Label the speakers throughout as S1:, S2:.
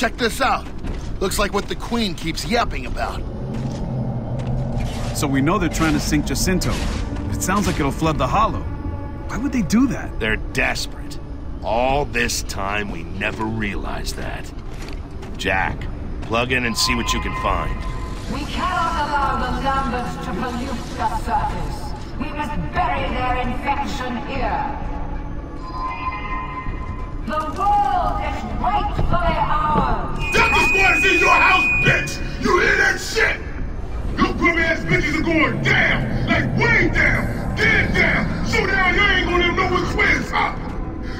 S1: check this out. Looks like what the Queen keeps yapping about.
S2: So we know they're trying to sink Jacinto. It sounds like it'll flood the Hollow. Why would they do that?
S3: They're desperate. All this time, we never realized that. Jack, plug in and see what you can find.
S4: We cannot allow the Lambents to pollute the surface. We must bury their infection here. The world is rightfully ours.
S5: Delta Squad is in your house, bitch! You hear that shit? You grub ass bitches are going down! Like way down! Dead down! So down you ain't gonna know quit's huh?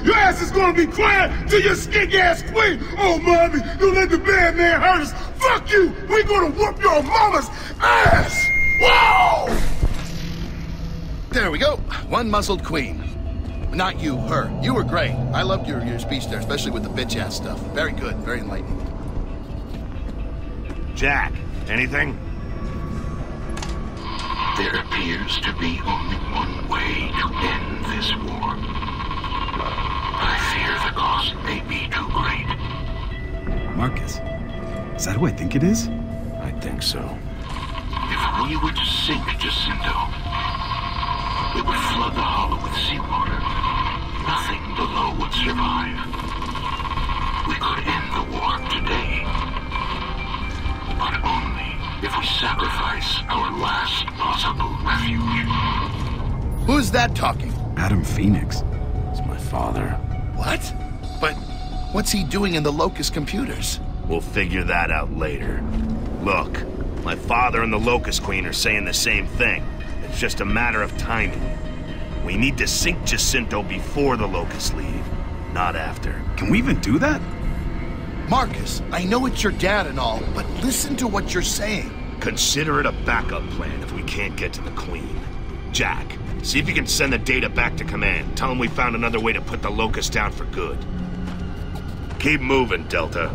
S5: Your ass is gonna be crying to your skink ass queen! Oh mommy, don't let the bad man hurt us! Fuck you! We gonna whoop your mama's ass! Whoa!
S1: There we go. One muzzled queen. Not you, her. You were great. I loved your, your speech there, especially with the bitch-ass stuff. Very good, very enlightening.
S3: Jack, anything?
S6: There appears to be only one way to end this war. I fear the cost may be too great.
S2: Marcus. Is that who I think it is?
S3: I think so.
S6: If we were to sink Jacinto, it would flood the hollow with seawater. Nothing below would survive. We could end the war today. But only if we sacrifice our last possible refuge.
S1: Who's that talking?
S2: Adam Phoenix.
S3: It's my father.
S1: What? But what's he doing in the Locust computers?
S3: We'll figure that out later. Look, my father and the Locust Queen are saying the same thing. It's just a matter of timing. We need to sink Jacinto before the Locusts leave, not after.
S2: Can we even do that?
S1: Marcus, I know it's your dad and all, but listen to what you're saying.
S3: Consider it a backup plan if we can't get to the Queen. Jack, see if you can send the data back to command. Tell them we found another way to put the Locust down for good. Keep moving, Delta.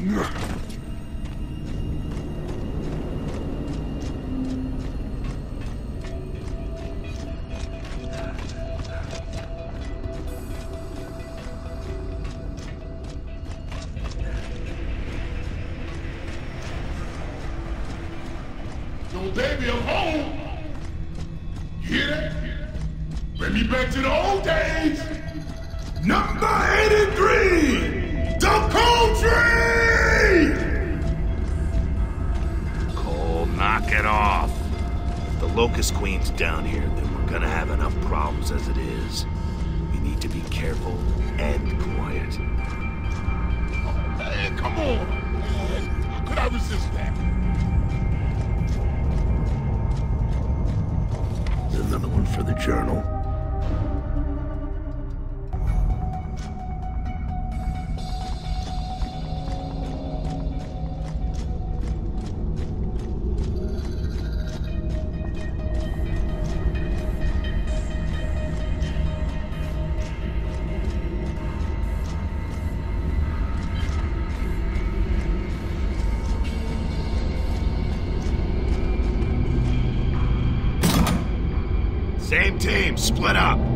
S5: Yo,
S3: team, split up.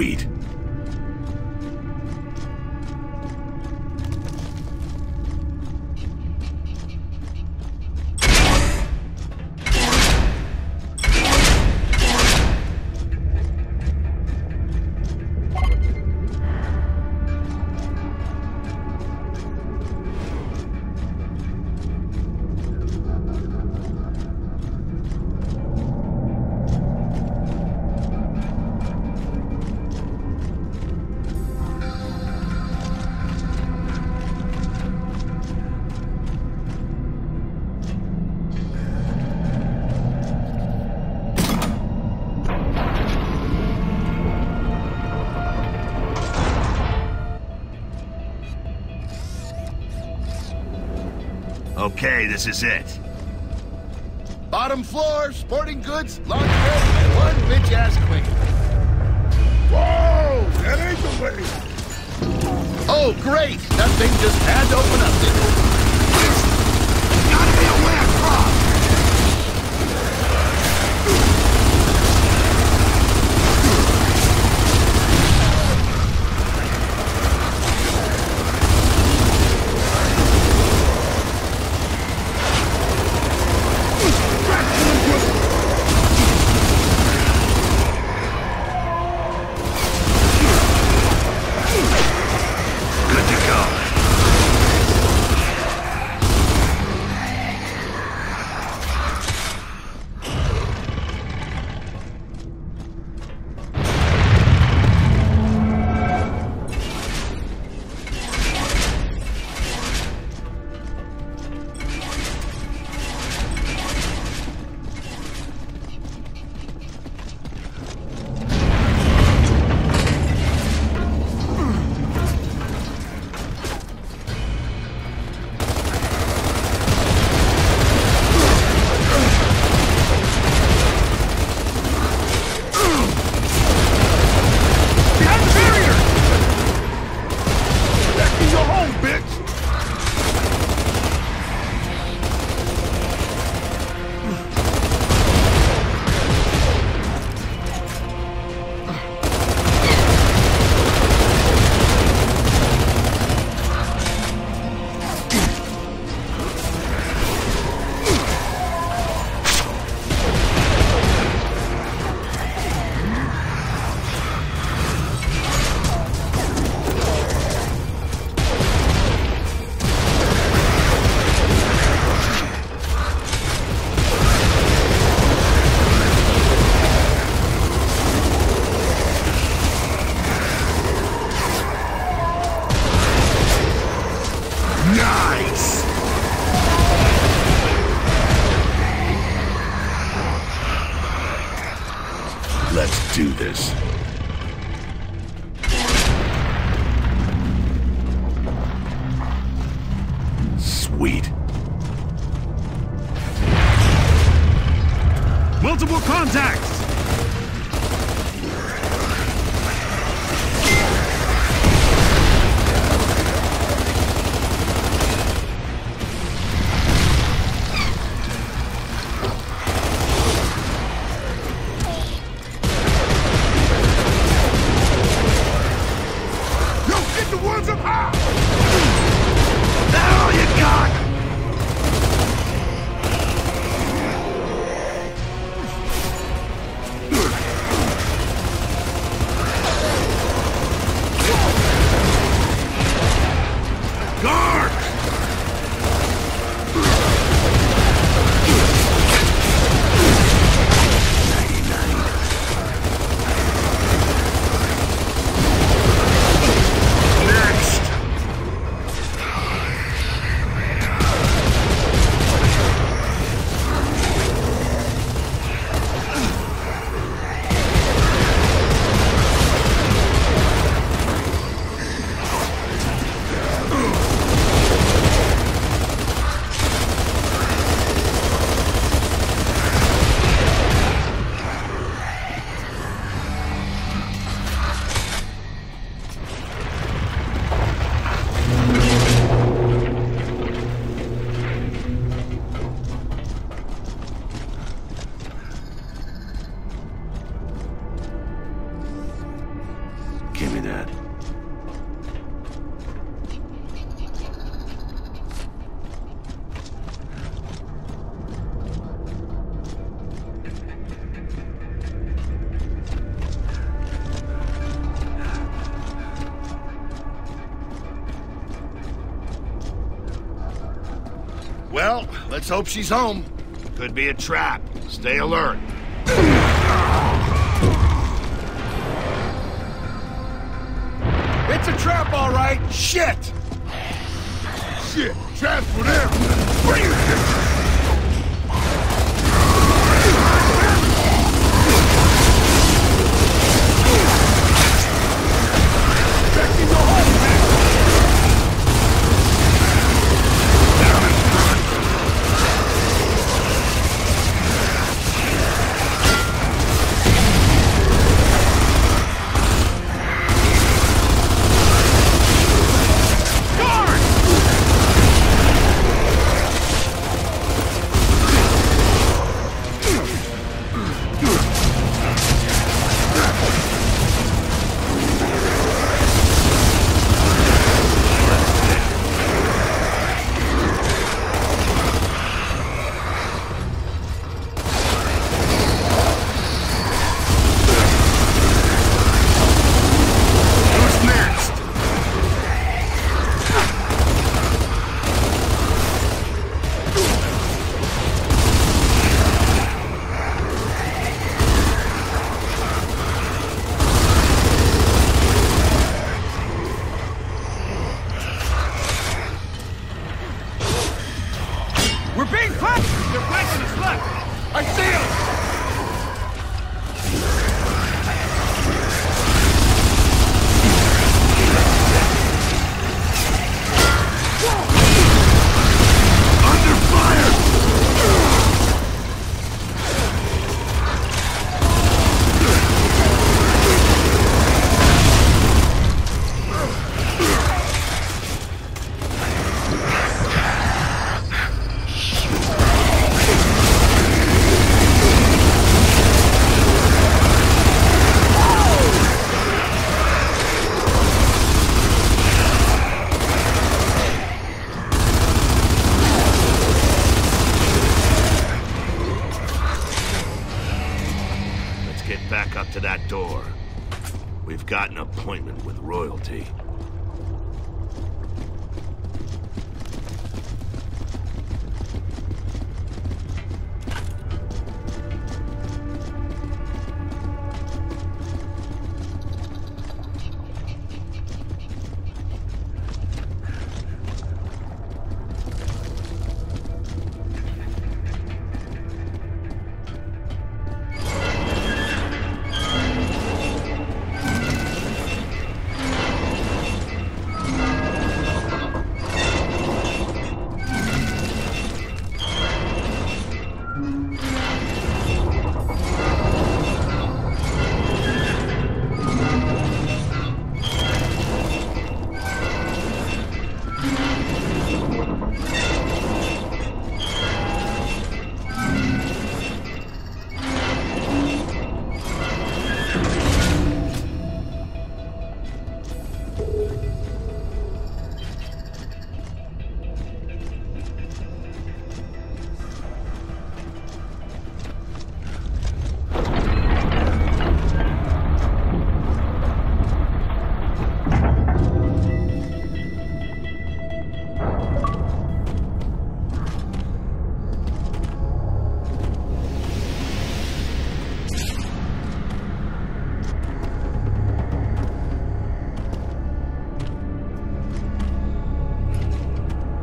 S3: Sweet. Okay, this is it.
S1: Bottom floor, sporting goods, laundry, and one bitch ass queen.
S5: Whoa! That ain't the way!
S1: Oh, great! That thing just had to open up, didn't it?
S5: Gotta be a way
S1: this. hope she's home.
S3: Could be a trap. Stay alert.
S1: It's a trap, all right. Shit!
S5: Shit, trap's for them.
S3: royalty.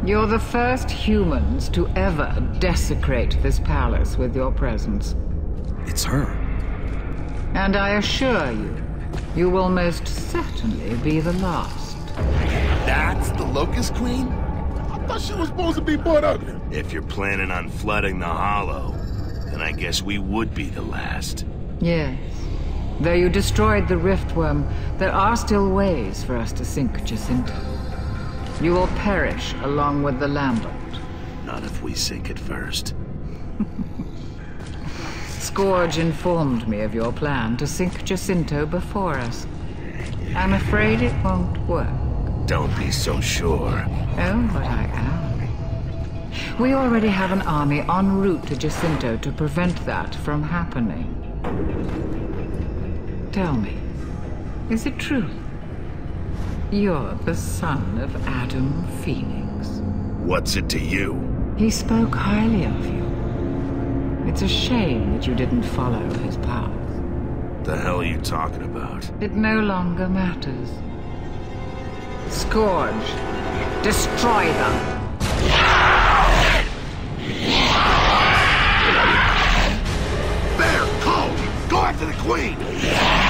S4: You're the first humans to ever desecrate this palace with your presence.
S2: It's her.
S4: And I assure you, you will most certainly be the last.
S1: That's the Locust Queen?
S5: I thought she was supposed to be butt ugly.
S3: If you're planning on flooding the Hollow, then I guess we would be the last.
S4: Yes. Though you destroyed the Riftworm, there are still ways for us to sink Jacinto. You will perish along with the Lambent.
S3: Not if we sink it first.
S4: Skorge informed me of your plan to sink Jacinto before us. I'm afraid it won't work.
S3: Don't be so sure.
S4: Oh, but I am. We already have an army en route to Jacinto to prevent that from happening. Tell me, is it true? You're the son of Adam Phoenix.
S3: What's it to you?
S4: He spoke highly of you. It's a shame that you didn't follow his path.
S3: The hell are you talking about?
S4: It no longer matters. Skorge, destroy them.
S3: Bear, go! Go after the Queen!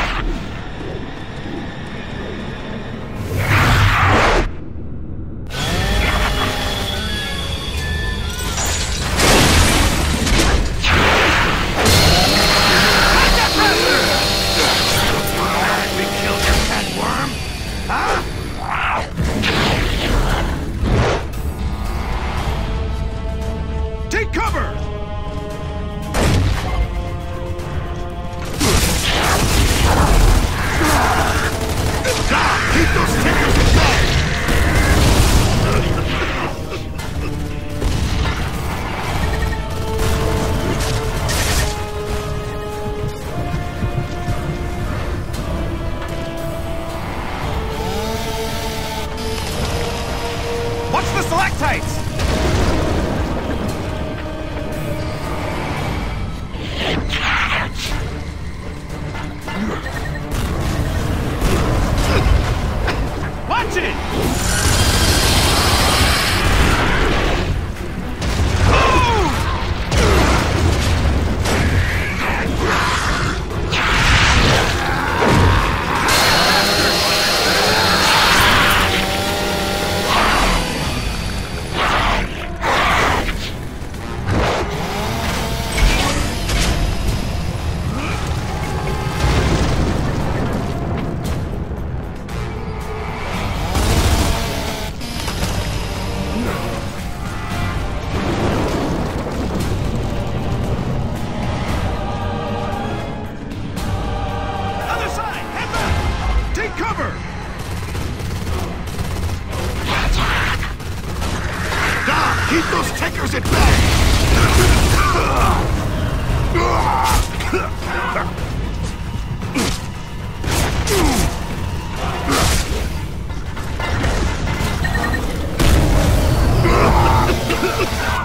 S3: Keep those tickers at bay!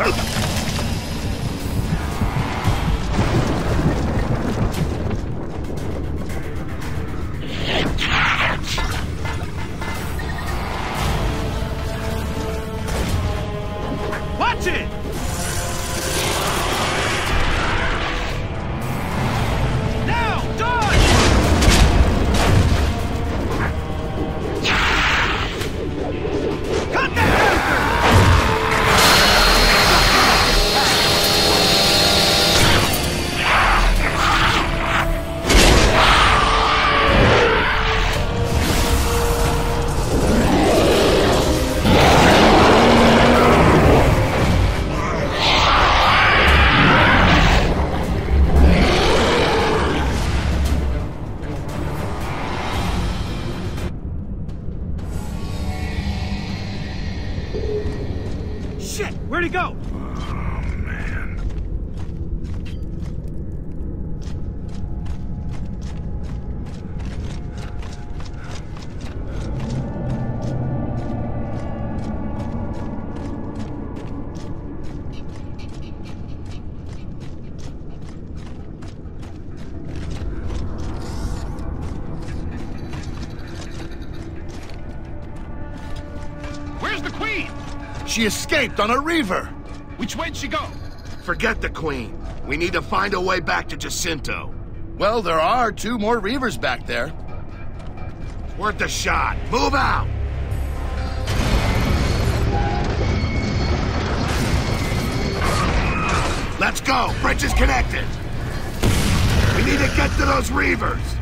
S2: Watch
S1: She escaped on a Reaver.
S7: Which way'd she go?
S3: Forget the Queen. We need to find a way back to Jacinto.
S1: Well, there are two more Reavers back there.
S3: Worth a shot. Move out! Let's go! Bridge is connected! We need to get to those Reavers!